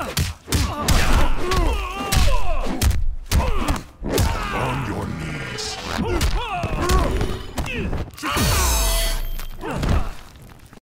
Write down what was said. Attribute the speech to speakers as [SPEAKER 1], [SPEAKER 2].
[SPEAKER 1] On your knees.